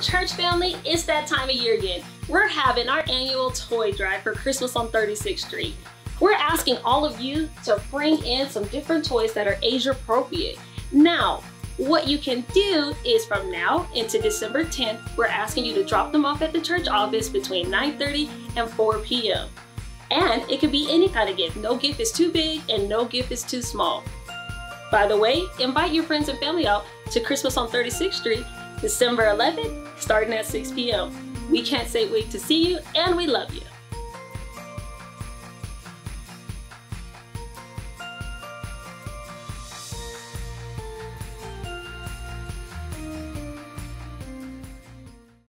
Church family, it's that time of year again. We're having our annual toy drive for Christmas on 36th Street. We're asking all of you to bring in some different toys that are age appropriate. Now, what you can do is from now into December 10th, we're asking you to drop them off at the church office between 9.30 and 4 p.m. And it can be any kind of gift. No gift is too big and no gift is too small. By the way, invite your friends and family out to Christmas on 36th Street, December 11th, starting at 6 p.m. We can't say wait to see you and we love you.